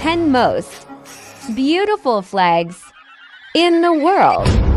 10 most beautiful flags in the world.